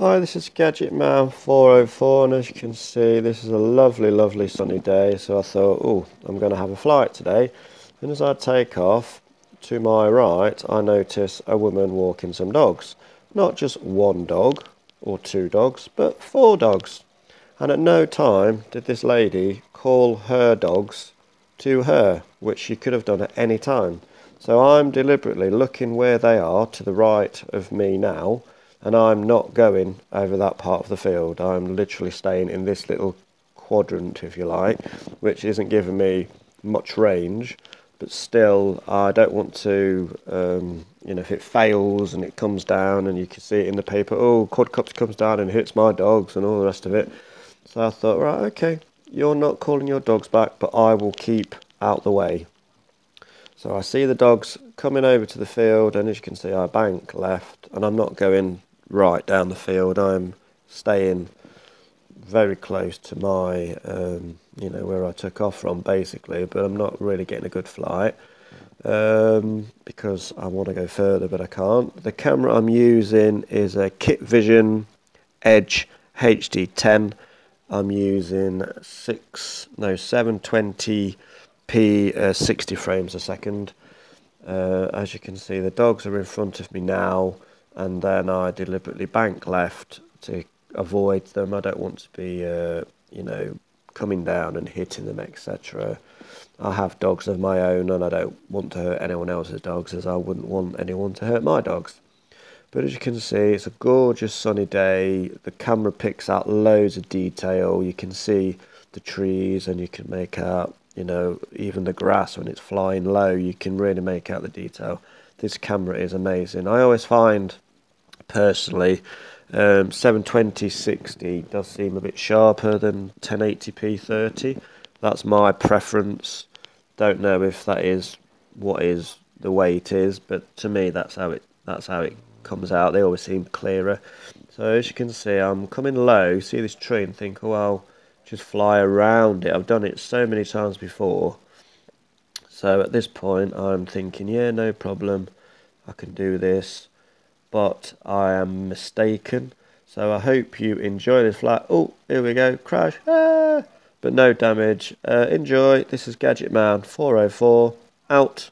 Hi, this is Gadgetman 404, and as you can see, this is a lovely, lovely sunny day. So I thought, oh, I'm going to have a flight today. And as I take off, to my right, I notice a woman walking some dogs. Not just one dog or two dogs, but four dogs. And at no time did this lady call her dogs to her, which she could have done at any time. So I'm deliberately looking where they are to the right of me now and I'm not going over that part of the field. I'm literally staying in this little quadrant, if you like, which isn't giving me much range, but still, I don't want to, um, you know, if it fails and it comes down and you can see it in the paper, oh, quadcopter comes down and hits my dogs and all the rest of it. So I thought, right, okay, you're not calling your dogs back, but I will keep out the way. So I see the dogs coming over to the field, and as you can see, I bank left, and I'm not going right down the field. I'm staying very close to my, um, you know, where I took off from basically, but I'm not really getting a good flight um, because I want to go further, but I can't. The camera I'm using is a Kitvision Edge HD10. I'm using six, no, 720p, uh, 60 frames a second. Uh, as you can see, the dogs are in front of me now and then I deliberately bank left to avoid them. I don't want to be, uh, you know, coming down and hitting them, etc. I have dogs of my own, and I don't want to hurt anyone else's dogs, as I wouldn't want anyone to hurt my dogs. But as you can see, it's a gorgeous sunny day. The camera picks out loads of detail. You can see the trees, and you can make out, you know, even the grass when it's flying low. You can really make out the detail. This camera is amazing. I always find personally. Um, 720 60 does seem a bit sharper than 1080p 30. That's my preference. Don't know if that is what is the way it is, but to me that's how it that's how it comes out. They always seem clearer. So as you can see, I'm coming low. See this tree and think, oh, I'll just fly around it. I've done it so many times before. So at this point, I'm thinking, yeah, no problem. I can do this but I am mistaken. So I hope you enjoy this flight. Oh, here we go, crash, ah, but no damage. Uh, enjoy. This is Gadgetman 404 out.